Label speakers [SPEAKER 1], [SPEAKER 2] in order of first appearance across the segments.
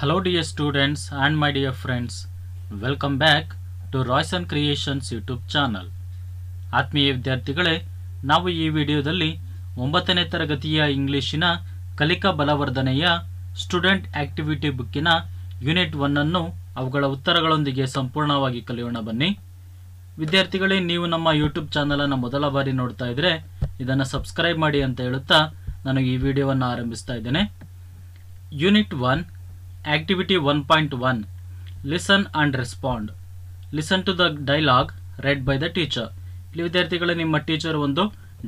[SPEAKER 1] Hello, dear students and my dear friends. Welcome back to Royson Creations YouTube channel ಆತ್ಮೀಯ ವಿದ್ಯಾರ್ಥಿಗಳೇ ನಾವು ಈ ವಿಡಿಯೋದಲ್ಲಿ ಒಂಬತ್ತನೇ ತರಗತಿಯ ಇಂಗ್ಲಿಷಿನ ಕಲಿಕಾ ಬಲವರ್ಧನೆಯ ಸ್ಟೂಡೆಂಟ್ ಆಕ್ಟಿವಿಟಿ ಬುಕ್ಕಿನ ಯೂನಿಟ್ ಒನ್ನನ್ನು ಅವುಗಳ ಉತ್ತರಗಳೊಂದಿಗೆ ಸಂಪೂರ್ಣವಾಗಿ ಕಲಿಯೋಣ ಬನ್ನಿ. ವಿದ್ಯಾರ್ಥಿಗಳೇ ನೀವು ನಮ್ಮ ಯೂಟ್ಯೂಬ್ ಚಾನಲನ್ನು ಮೊದಲ ಬಾರಿ ನೋಡ್ತಾ ಇದ್ರೆ ಇದನ್ನು ಸಬ್ಸ್ಕ್ರೈಬ್ ಮಾಡಿ ಅಂತ ಹೇಳುತ್ತಾ ನಾನು ಈ ವಿಡಿಯೋವನ್ನು ಆರಂಭಿಸ್ತಾ ಇದ್ದೇನೆ. Unit one point one listen and respond listen to the dialogue read by the teacher ಇಲ್ಲಿ ವಿದ್ಯಾರ್ಥಿಗಳು, ನಿಮ್ಮ ಟೀಚರ್ ಒಂದು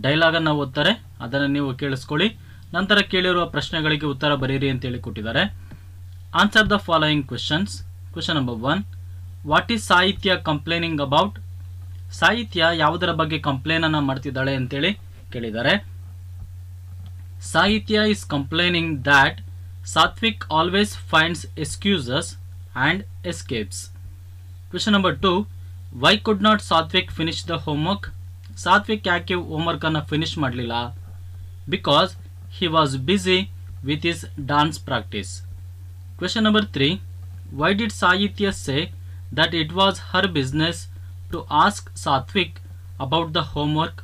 [SPEAKER 1] ಡೈಲಾಗನ್ನು ಓದ್ತಾರೆ. ಅದನ್ನು ನೀವು ಕೇಳಿಸ್ಕೊಳ್ಳಿ. ನಂತರ ಕೇಳಿರುವ ಪ್ರಶ್ನೆಗಳಿಗೆ ಉತ್ತರ ಬರೀರಿ ಅಂತೇಳಿ ಕೊಟ್ಟಿದ್ದಾರೆ. Answer the following questions question number one what is Sahitya complaining about Sahitya ಯಾವುದರ ಬಗ್ಗೆ ಕಂಪ್ಲೇನನ್ನು ಮಾಡ್ತಿದ್ದಾಳೆ ಅಂತೇಳಿ ಕೇಳಿದ್ದಾರೆ. Sahitya is complaining that Satvik always finds excuses and escapes question number two why could not Satvik finish the homework Satvik ಯಾಕೆ ಹೋಮ್ವರ್ಕನ್ನು finish ಮಾಡಲಿಲ್ಲ because he was busy with his dance practice question number three why did Sahitya say that it was her business to ask Satvik about the homework?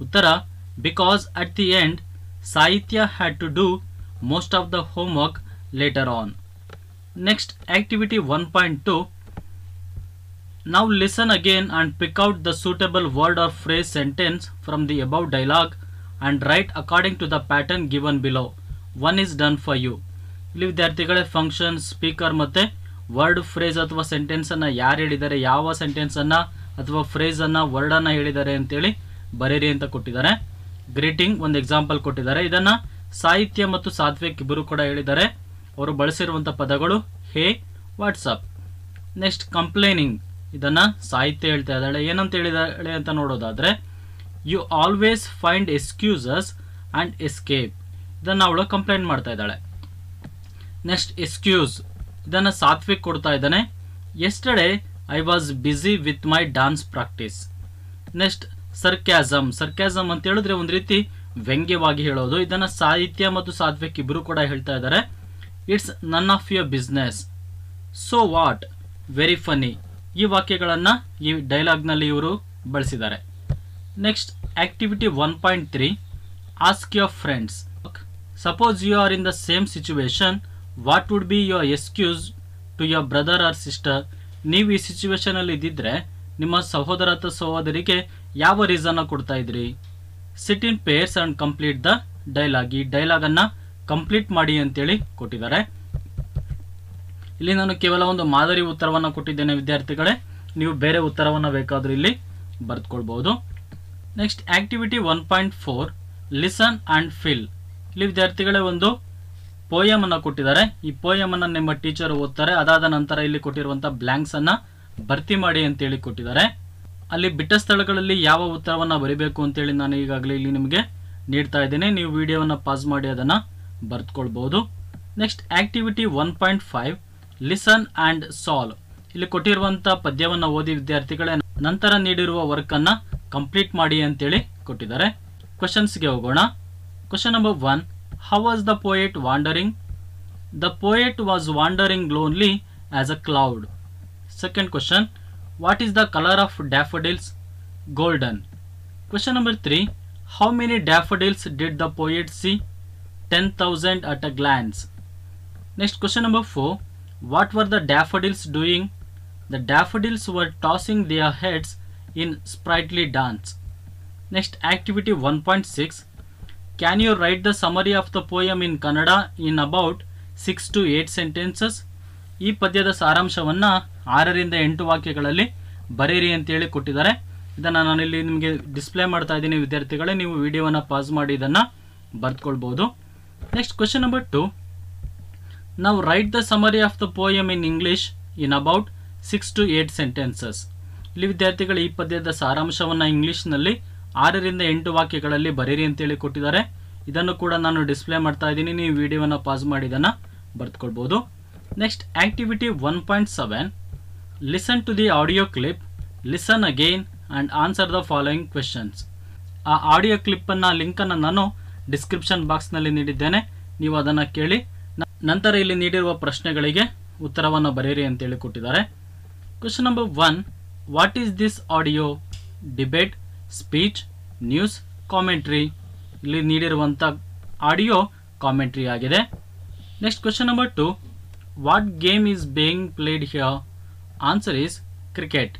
[SPEAKER 1] Uttara because at the end Sahitya had to do most of the homework later on. Next activity 1.2 Now listen again and pick out the suitable word or phrase sentence from the above dialogue and write according to the pattern given below. One is done for you. ಇಲ್ಲಿ ವಿದ್ಯಾರ್ಥಿಗಳೇ function speaker ಮತ್ತೆ word phrase ಅಥವಾ sentence ಅನ್ನ ಯಾರು ಹೇಳಿದ್ದಾರೆ ಯಾವ sentence ಅನ್ನ ಅಥವಾ ಫ್ರೇಸನ್ನು ಅನ್ನ ವರ್ಡ್ ಅನ್ನ ಹೇಳಿದ್ದಾರೆ ಅಂತೇಳಿ ಬರೀರಿ ಅಂತ ಕೊಟ್ಟಿದ್ದಾರೆ ಗ್ರೀಟಿಂಗ್ ಒಂದು ಎಕ್ಸಾಂಪಲ್ ಕೊಟ್ಟಿದ್ದಾರೆ ಇದನ್ನ ಸಾಹಿತ್ಯ ಮತ್ತು ಸಾತ್ವಿಕ್ ಇಬ್ಬರು ಕೂಡ ಹೇಳಿದ್ದಾರೆ. ಅವರು ಬಳಸಿರುವಂತ ಪದಗಳು ಹೇ ವಾಟ್ಸಪ್ ನೆಕ್ಸ್ಟ್ ಕಂಪ್ಲೇನಿಂಗ್. ಇದನ್ನ ಸಾಹಿತ್ಯ ಹೇಳ್ತಾ ಇದ್ದಾಳೆ. ಏನಂತ ಹೇಳಿದಾಳೆ ಅಂತ ನೋಡೋದಾದ್ರೆ you always find excuses and escape ಇದನ್ನ ಅವಳು ಕಂಪ್ಲೇಂಟ್ ಮಾಡ್ತಾ ಇದ್ದಾಳೆ. ನೆಕ್ಸ್ಟ್ ಎಸ್ಕ್ಯೂಸ್ ಇದನ್ನು ಸಾತ್ವಿಕ್ ಕೊಡ್ತಾ ಇದ್ದಾನೆ. Yesterday I was busy with my dance practice next sarcasm sarcasm ಅಂತ ಹೇಳಿದ್ರೆ ಒಂದು ರೀತಿ ವ್ಯಂಗ್ಯವಾಗಿ ಹೇಳೋದು. ಇದನ್ನು ಸಾಹಿತ್ಯ ಮತ್ತು ಸಾತ್ವಿಕ್ ಇಬ್ಬರು ಕೂಡ ಹೇಳ್ತಾ ಇದ್ದಾರೆ it's none of your business so what very funny ಈ ವಾಕ್ಯಗಳನ್ನು ಈ ಡೈಲಾಗ್ನಲ್ಲಿ ಇವರು ಬಳಸಿದ್ದಾರೆ. Next activity one point three ask your friends suppose you are in the same situation what would be your excuse to your brother or sister ನೀವು ಈ ಸಿಚುವೇಶನಲ್ಲಿ ಇದ್ದಿದ್ರೆ ನಿಮ್ಮ ಸಹೋದರ ಅಥವಾ ಸಹೋದರಿಗೆ ಯಾವ ರೀಸನ್ ಕೊಡ್ತಾ ಇದ್ರಿ? Sit in pairs and complete the dialogue ಈ ಡೈಲಾಗ್ ಅನ್ನ ಕಂಪ್ಲೀಟ್ ಮಾಡಿ ಅಂತೇಳಿ ಕೊಟ್ಟಿದ್ದಾರೆ. ಇಲ್ಲಿ ನಾನು ಕೇವಲ ಒಂದು ಮಾದರಿ ಉತ್ತರವನ್ನು ಕೊಟ್ಟಿದ್ದೇನೆ ವಿದ್ಯಾರ್ಥಿಗಳೇ. ನೀವು ಬೇರೆ ಉತ್ತರವನ್ನು ಬೇಕಾದರೂ ಇಲ್ಲಿ ಬರೆದುಕೊಳ್ಬಹುದು. Next activity one point four listen and fill ಇಲ್ಲಿ ವಿದ್ಯಾರ್ಥಿಗಳೇ ಒಂದು ಪೋಯಮನ್ನು ಕೊಟ್ಟಿದ್ದಾರೆ. ಈ ಪೋಯಮನ್ನು ನಿಮ್ಮ ಟೀಚರ್ ಓದ್ತಾರೆ. ಅದಾದ ನಂತರ ಇಲ್ಲಿ ಕೊಟ್ಟಿರುವಂತಹ ಬ್ಲಾಂಕ್ಸ್ ಅನ್ನ ಭರ್ತಿ ಮಾಡಿ ಅಂತೇಳಿ ಕೊಟ್ಟಿದ್ದಾರೆ. ಅಲ್ಲಿ ಬಿಟ್ಟ ಸ್ಥಳಗಳಲ್ಲಿ ಯಾವ ಉತ್ತರವನ್ನು ಬರಿಬೇಕು ಅಂತೇಳಿ ನಾನು ಈಗಾಗಲೇ ಇಲ್ಲಿ ನಿಮಗೆ ನೀಡ್ತಾ ಇದ್ದೇನೆ. ನೀವು ವಿಡಿಯೋವನ್ನು ಪಾಸ್ ಮಾಡಿ, ಅದನ್ನ ಬರೆದುಕೊಳ್ಬೋದು next activity one point five listen and solve ಇಲ್ಲಿ ಕೊಟ್ಟಿರುವಂಥ ಪದ್ಯವನ್ನು ಓದಿ ವಿದ್ಯಾರ್ಥಿಗಳೇ, ನಂತರ ನೀಡಿರುವ ವರ್ಕನ್ನು ಕಂಪ್ಲೀಟ್ ಮಾಡಿ ಅಂತೇಳಿ ಕೊಟ್ಟಿದ್ದಾರೆ. ಕ್ವಶನ್ಸ್ಗೆ ಹೋಗೋಣ. Question number one how was the poet wandering the poet was wandering lonely as a cloud second question What is the color of daffodils? Golden. Question number 3 How many daffodils did the poet see? 10,000 at a glance. Next question number 4 What were the daffodils doing? The daffodils were tossing their heads in sprightly dance. Next activity 1.6 can you write the summary of the poem in Kannada in about six to eight sentences ಈ ಪದ್ಯದ ಸಾರಾಂಶವನ್ನು ಆರರಿಂದ ಎಂಟು ವಾಕ್ಯಗಳಲ್ಲಿ ಬರೀರಿ ಅಂತೇಳಿ ಕೊಟ್ಟಿದ್ದಾರೆ. ಇದನ್ನು ನಾನಿಲ್ಲಿ ನಿಮಗೆ ಡಿಸ್ಪ್ಲೇ ಮಾಡ್ತಾ ಇದ್ದೀನಿ ವಿದ್ಯಾರ್ಥಿಗಳೇ. ನೀವು ವಿಡಿಯೋವನ್ನು ಪಾಸ್ ಮಾಡಿ, ಇದನ್ನು ಬರ್ತ್ಕೊಳ್ಬೋದು ನೆಕ್ಸ್ಟ್ ಕ್ವೆಶನ್ ನಂಬರ್ ಟು ನಾವು write the summary of the poem in English in about six to eight sentences ಇಲ್ಲಿ ವಿದ್ಯಾರ್ಥಿಗಳು ಈ ಪದ್ಯದ ಸಾರಾಂಶವನ್ನು ಇಂಗ್ಲಿಷ್ನಲ್ಲಿ ಆರರಿಂದ ಎಂಟು ವಾಕ್ಯಗಳಲ್ಲಿ ಬರೀರಿ ಅಂತೇಳಿ ಕೊಟ್ಟಿದ್ದಾರೆ. ಇದನ್ನು ಕೂಡ ನಾನು ಡಿಸ್ಪ್ಲೇ ಮಾಡ್ತಾ ಇದ್ದೀನಿ. ನೀವು ವಿಡಿಯೋವನ್ನು ಪಾಸ್ ಮಾಡಿ, ಇದನ್ನು ಬರ್ತ್ಕೊಳ್ಬೋದು next activity one point seven listen to the audio clip listen again and answer the following questions ಆ ಆಡಿಯೋ ಕ್ಲಿಪ್ಪನ್ನು ಲಿಂಕನ್ನು ನಾನು ಡಿಸ್ಕ್ರಿಪ್ಷನ್ ಬಾಕ್ಸ್ನಲ್ಲಿ ನೀಡಿದ್ದೇನೆ. ನೀವು ಅದನ್ನು ಕೇಳಿ ನಂತರ ಇಲ್ಲಿ ನೀಡಿರುವ ಪ್ರಶ್ನೆಗಳಿಗೆ ಉತ್ತರವನ್ನು ಬರೆಯಿರಿ ಅಂತೇಳಿ ಕೊಟ್ಟಿದ್ದಾರೆ question number one what is this audio debate speech news commentary ಇಲ್ಲಿ ನೀಡಿರುವಂಥ ಆಡಿಯೋ ಕಾಮೆಂಟ್ರಿ ಆಗಿದೆ. Next question number two what game is being played here Answer is cricket.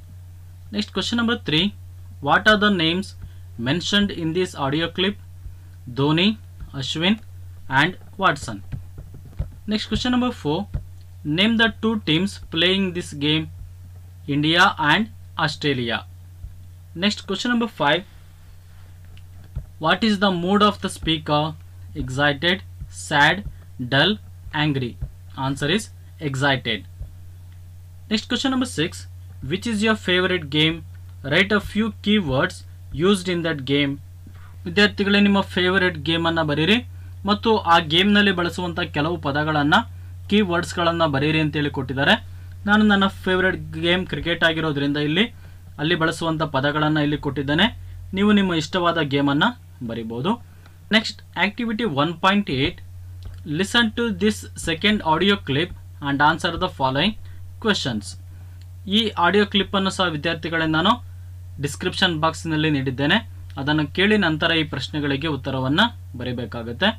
[SPEAKER 1] Next question number 3. What are the names mentioned in this audio clip? Dhoni, Ashwin and Watson. Next question number 4. Name the two teams playing this game, India and Australia. Next question number 5. What is the mood of the speaker? Excited, sad, dull, angry. Answer is excited. Next question six which is your favourite game write a few key words used in that game ವಿದ್ಯಾರ್ಥಿಗಳೇ, ನಿಮ್ಮ favourite ಗೇಮನ್ನು ಬರೀರಿ ಮತ್ತು ಆ ಗೇಮ್ನಲ್ಲಿ ಬಳಸುವಂಥ ಕೆಲವು ಪದಗಳನ್ನು key ವರ್ಡ್ಸ್ಗಳನ್ನು ಬರೀರಿ ಅಂತೇಳಿ ಕೊಟ್ಟಿದ್ದಾರೆ. ನಾನು ನನ್ನ ಫೇವರೆಟ್ ಗೇಮ್ ಕ್ರಿಕೆಟ್ ಆಗಿರೋದ್ರಿಂದ ಇಲ್ಲಿ, ಅಲ್ಲಿ ಬಳಸುವಂಥ ಪದಗಳನ್ನು ಇಲ್ಲಿ ಕೊಟ್ಟಿದ್ದೇನೆ. ನೀವು ನಿಮ್ಮ ಇಷ್ಟವಾದ ಗೇಮನ್ನು ಬರಿಬೋದು next activity one point eight listen to this second audio clip and answer the following questions ಈ ಆಡಿಯೋ ಕ್ಲಿಪ್ಪನ್ನು ಸಹ ವಿದ್ಯಾರ್ಥಿಗಳೇ ನಾನು ಡಿಸ್ಕ್ರಿಪ್ಷನ್ ಬಾಕ್ಸ್ನಲ್ಲಿ ನೀಡಿದ್ದೇನೆ. ಅದನ್ನು ಕೇಳಿ ನಂತರ ಈ ಪ್ರಶ್ನೆಗಳಿಗೆ ಉತ್ತರವನ್ನು ಬರೀಬೇಕಾಗುತ್ತೆ.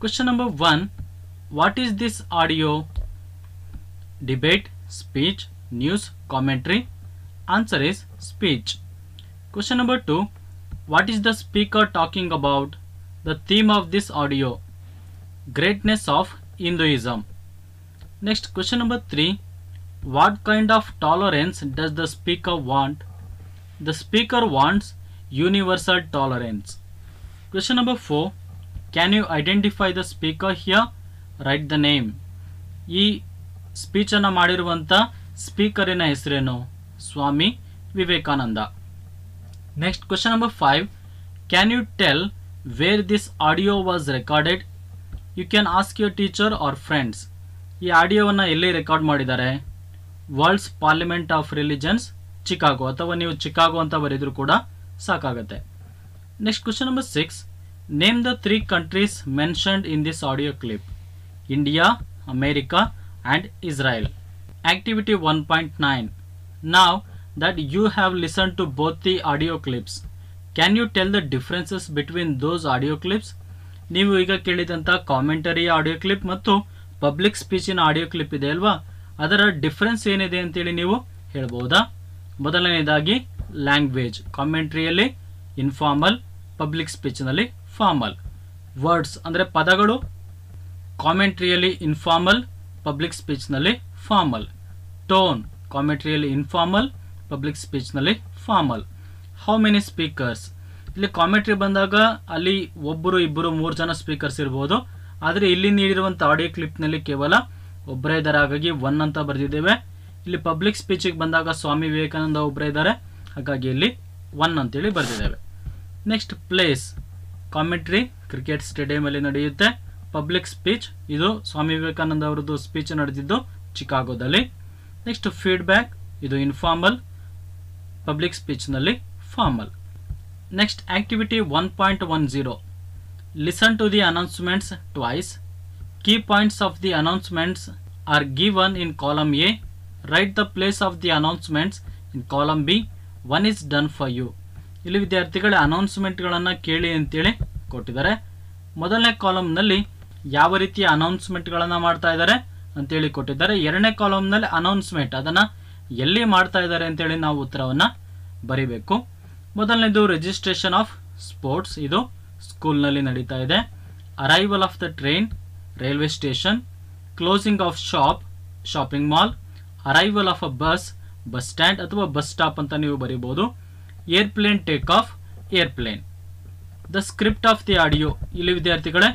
[SPEAKER 1] Question number one what is this audio debate speech news commentary answer is speech question number two what is the speaker talking about the theme of this audio greatness of Hinduism next question number three what kind of tolerance does the speaker want the speaker wants universal tolerance question number 4 can you identify the speaker here write the name ಈ ಸ್ಪೀಚನ್ನು ಮಾಡಿರುವಂಥ ಸ್ಪೀಕರಿನ ಹೆಸರೇನು Swami Vivekananda next number number five can you tell where this audio was recorded you can ask your teacher or friends ಈ ಆಡಿಯೋವನ್ನು ಎಲ್ಲಿ record ಮಾಡಿದ್ದಾರೆ world's parliament of religions Chicago ಅಥವಾ ನೀವು ಚಿಕಾಗೋ ಅಂತ ಬರೆದರೂ ಕೂಡ ಸಾಕಾಗುತ್ತೆ. Next question number six name the three countries mentioned in this audio clip India America and Israel activity one point nine now that you have listen to both the audio clips can you tell the differences between those audio clips ನೀವು ಈಗ ಕೇಳಿದಂಥ commentary audio clip ಮತ್ತು public ಸ್ಪೀಚಿನ audio clip ಇದೆ ಅಲ್ವಾ? ಅದರ difference ಏನಿದೆ ಅಂತೇಳಿ ನೀವು ಹೇಳ್ಬೋದಾ? ಮೊದಲನೇದಾಗಿ ಲ್ಯಾಂಗ್ವೇಜ್ ಕಾಮೆಂಟ್ರಿಯಲ್ಲಿ ಇನ್ಫಾರ್ಮಲ್ ಪಬ್ಲಿಕ್ ಸ್ಪೀಚ್ನಲ್ಲಿ ಫಾರ್ಮಲ್ ವರ್ಡ್ಸ್ ಅಂದರೆ ಪದಗಳು. ಕಾಮೆಂಟ್ರಿಯಲ್ಲಿ ಇನ್ಫಾರ್ಮಲ್ ಪಬ್ಲಿಕ್ ಸ್ಪೀಚ್ನಲ್ಲಿ ಫಾರ್ಮಲ್ ಟೋನ್ ಕಾಮೆಂಟ್ರಿಯಲ್ಲಿ ಇನ್ಫಾರ್ಮಲ್ ಪಬ್ಲಿಕ್ ಸ್ಪೀಚ್ನಲ್ಲಿ ಫಾರ್ಮಲ್ ಹೌ ಮೆನಿ ಸ್ಪೀಕರ್ಸ್ ಇಲ್ಲಿ ಕಾಮೆಂಟ್ರಿ ಬಂದಾಗ ಅಲ್ಲಿ ಒಬ್ಬರು ಇಬ್ಬರು ಮೂರು ಜನ ಸ್ಪೀಕರ್ಸ್ ಇರ್ಬೋದು. ಆದರೆ ಇಲ್ಲಿ ನೀಡಿರುವಂಥ ಆಡಿಯೋ ಕ್ಲಿಪ್ನಲ್ಲಿ ಕೇವಲ ಒಬ್ಬರೇ ಇದ್ದಾರೆ. ಹಾಗಾಗಿ ಒನ್ ಅಂತ ಬರೆದಿದ್ದೇವೆ. ಇಲ್ಲಿ ಪಬ್ಲಿಕ್ ಸ್ಪೀಚಿಗೆ ಬಂದಾಗ ಸ್ವಾಮಿ ವಿವೇಕಾನಂದ ಒಬ್ಬರೇ ಇದ್ದಾರೆ. ಹಾಗಾಗಿ ಇಲ್ಲಿ ಒನ್ ಅಂತೇಳಿ ಬರೆದಿದ್ದೇವೆ. ನೆಕ್ಸ್ಟ್ ಪ್ಲೇಸ್ ಕಾಮೆಂಟ್ರಿ ಕ್ರಿಕೆಟ್ ಸ್ಟೇಡಿಯಮಲ್ಲಿ ನಡೆಯುತ್ತೆ. ಪಬ್ಲಿಕ್ ಸ್ಪೀಚ್ ಇದು ಸ್ವಾಮಿ ವಿವೇಕಾನಂದ ಅವರದ್ದು ಸ್ಪೀಚ್ ನಡೆದಿದ್ದು ಚಿಕಾಗೋದಲ್ಲಿ. ನೆಕ್ಸ್ಟ್ ಫೀಡ್ಬ್ಯಾಕ್ ಇದು informal public ಸ್ಪೀಚ್ನಲ್ಲಿ formal next activity one point one zero listen to the announcements twice key points of the announcements or given in column A, write the place of the announcements in column B, one is done for you. ಇಲ್ಲಿ ವಿದ್ಯಾರ್ಥಿಗಳ ಅನೌನ್ಸ್ಮೆಂಟ್ಗಳನ್ನು ಕೇಳಿ ಅಂತೇಳಿ ಕೊಟ್ಟಿದ್ದಾರೆ. ಮೊದಲನೇ ಕಾಲಮ್ನಲ್ಲಿ ಯಾವ ರೀತಿಯ ಅನೌನ್ಸ್ಮೆಂಟ್ಗಳನ್ನು ಮಾಡ್ತಾ ಇದ್ದಾರೆ ಅಂತೇಳಿ ಕೊಟ್ಟಿದ್ದಾರೆ. ಎರಡನೇ ಕಾಲಮ್ನಲ್ಲಿ ಅನೌನ್ಸ್ಮೆಂಟ್ ಅದನ್ನು ಎಲ್ಲಿ ಮಾಡ್ತಾ ಇದ್ದಾರೆ ಅಂತೇಳಿ ನಾವು ಉತ್ತರವನ್ನು ಬರೀಬೇಕು. ಮೊದಲನೇದು ರಿಜಿಸ್ಟ್ರೇಷನ್ ಆಫ್ ಸ್ಪೋರ್ಟ್ಸ್ ಇದು ಸ್ಕೂಲ್ನಲ್ಲಿ ನಡೀತಾ ಇದೆ. Arrival of the train railway station closing of shop shopping mall arrival of a bus bus stand ಅಥವಾ ಬಸ್ ಸ್ಟಾಪ್ ಅಂತ ನೀವು ಬರೀಬೋದು. Airplane take off airplane the script of the audio ಇಲ್ಲಿ ವಿದ್ಯಾರ್ಥಿಗಳೇ,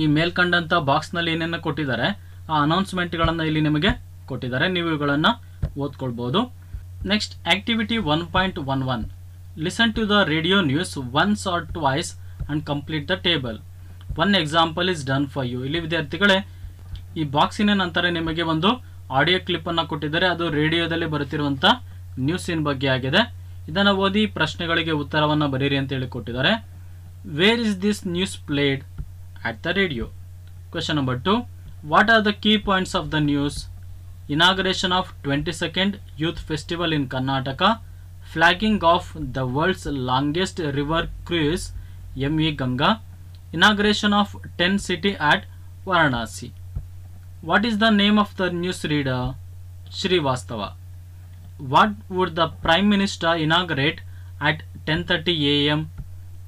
[SPEAKER 1] ಈ ಮೇಲ್ಕಂಡಂಥ ಬಾಕ್ಸ್ನಲ್ಲಿ ಏನೇನು ಕೊಟ್ಟಿದ್ದಾರೆ, ಆ ಅನೌನ್ಸ್ಮೆಂಟ್ಗಳನ್ನು ಇಲ್ಲಿ ನಿಮಗೆ ಕೊಟ್ಟಿದ್ದಾರೆ. ನೀವು ಇವುಗಳನ್ನು ಓದ್ಕೊಳ್ಬೋದು. Next activity one point one one listen to the radio news once or twice and complete the table one example is done for you ಇಲ್ಲಿ ವಿದ್ಯಾರ್ಥಿಗಳೇ ಈ ಬಾಕ್ಸಿನ ನಂತರ ನಿಮಗೆ ಒಂದು ಆಡಿಯೋ ಕ್ಲಿಪ್ಪನ್ನು ಕೊಟ್ಟಿದ್ದಾರೆ ಅದು ರೇಡಿಯೋದಲ್ಲಿ ಬರುತ್ತಿರುವಂಥ ನ್ಯೂಸಿನ ಬಗ್ಗೆ ಆಗಿದೆ ಇದನ್ನು ಓದಿ ಪ್ರಶ್ನೆಗಳಿಗೆ ಉತ್ತರವನ್ನು ಬರೀರಿ ಅಂತೇಳಿ ಕೊಟ್ಟಿದ್ದಾರೆ where is this news played at the radio Question number 2. What are the key points of the news? Inauguration of 22nd Youth Festival in Karnataka, flagging of the world's longest river cruise ME Ganga, inauguration of 10 city at Varanasi. What is the name of the newsreader? Srivastava. What would the Prime Minister inaugurate at 10:30 a.m.?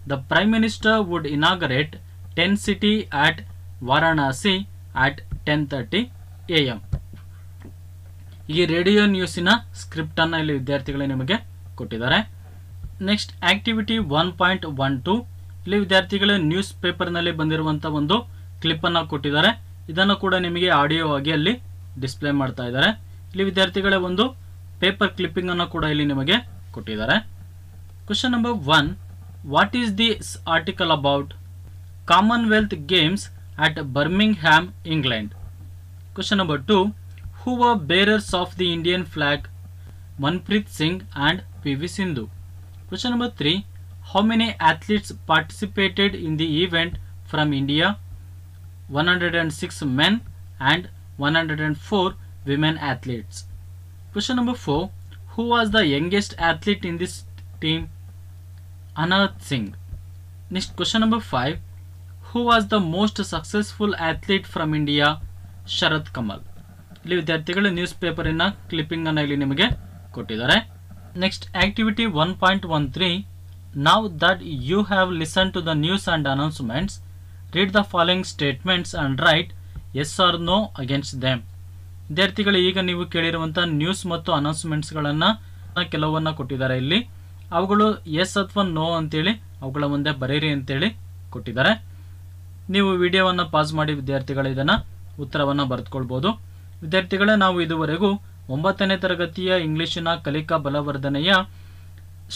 [SPEAKER 1] The Prime Minister would inaugurate 10 city at Varanasi at 10:30 a.m. ಈ radio ನ್ಯೂಸಿನ script ಅನ್ನ ಇಲ್ಲಿ ವಿದ್ಯಾರ್ಥಿಗಳು ನಿಮಗೆ ಕೊಟ್ಟಿದ್ದಾರೆ next activity one point one two ಇಲ್ಲಿ ವಿದ್ಯಾರ್ಥಿಗಳು news ಪೇಪರ್ನಲ್ಲಿ ಬಂದಿರುವಂಥ ಒಂದು ಕ್ಲಿಪ್ ಅನ್ನ ಕೊಟ್ಟಿದ್ದಾರೆ ಇದನ್ನು ಕೂಡ ನಿಮಗೆ ಆಡಿಯೋ ಆಗಿ ಅಲ್ಲಿ ಡಿಸ್ಪ್ಲೇ ಮಾಡ್ತಾ ಇದ್ದಾರೆ. ಇಲ್ಲಿ ವಿದ್ಯಾರ್ಥಿಗಳೇ ಒಂದು ಪೇಪರ್ ಕ್ಲಿಪ್ಪಿಂಗ್ ಅನ್ನು ಕೂಡ ಇಲ್ಲಿ ನಿಮಗೆ ಕೊಟ್ಟಿದ್ದಾರೆ. Question number one what is this article about Commonwealth Games at Birmingham England question number two who were bearers of the Indian flag Manpreet Singh and P V Sindhu question number three how many athletes participated in the event from India? 106 men and 104 women athletes. Question number 4. Who was the youngest athlete in this team? Anant Singh. Next question number 5. Who was the most successful athlete from India? Sharath Kamal. ಇಲ್ಲಿ ವಿದ್ಯಾರ್ಥಿಗಳು news ಪೇಪರಿನ clipping ಅನ್ನು ಇಲ್ಲಿ ನಿಮಗೆ ಕೊಟ್ಟಿದ್ದಾರೆ next activity one point one three now that you have listen to the news and announcements read the following statements and write yes or no against them ವಿದ್ಯಾರ್ಥಿಗಳು, ಈಗ ನೀವು ಕೇಳಿರುವಂಥ news ಮತ್ತು ಅನೌನ್ಸ್ಮೆಂಟ್ಸ್ಗಳನ್ನು ಕೆಲವನ್ನ ಕೊಟ್ಟಿದ್ದಾರೆ ಇಲ್ಲಿ. ಅವುಗಳು ಎಸ್ ಅಥವಾ ನೋ ಅಂತೇಳಿ ಅವುಗಳ ಮುಂದೆ ಬರೀರಿ ಅಂತೇಳಿ ಕೊಟ್ಟಿದ್ದಾರೆ. ನೀವು ವಿಡಿಯೋವನ್ನು ಪಾಸ್ ಮಾಡಿ ವಿದ್ಯಾರ್ಥಿಗಳು, ಇದನ್ನು ಉತ್ತರವನ್ನು ಬರೆದುಕೊಳ್ಬೋದು. ವಿದ್ಯಾರ್ಥಿಗಳೇ, ನಾವು ಇದುವರೆಗೂ ಒಂಬತ್ತನೇ ತರಗತಿಯ ಇಂಗ್ಲಿಶಿನ ಕಲಿಕಾ ಬಲವರ್ಧನೆಯ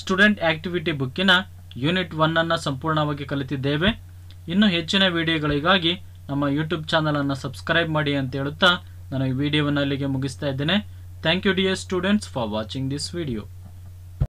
[SPEAKER 1] ಸ್ಟೂಡೆಂಟ್ ಆಕ್ಟಿವಿಟಿ ಬುಕ್ಕಿನ ಯೂನಿಟ್ ಒನ್ನನ್ನು ಸಂಪೂರ್ಣವಾಗಿ ಕಲಿತಿದ್ದೇವೆ. ಇನ್ನು ಹೆಚ್ಚಿನ ವಿಡಿಯೋಗಳಿಗಾಗಿ ನಮ್ಮ ಯೂಟ್ಯೂಬ್ ಚಾನಲನ್ನು ಸಬ್ಸ್ಕ್ರೈಬ್ ಮಾಡಿ ಅಂತ ಹೇಳುತ್ತಾ ನಾನು ಈ ವಿಡಿಯೋವನ್ನು ಅಲ್ಲಿಗೆ ಮುಗಿಸ್ತಾ ಇದ್ದೇನೆ. Thank you dear students for watching this video